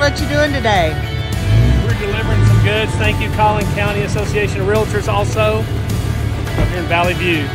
What you doing today? We're delivering some goods. Thank you, Collin County Association of Realtors, also up here in Valley View.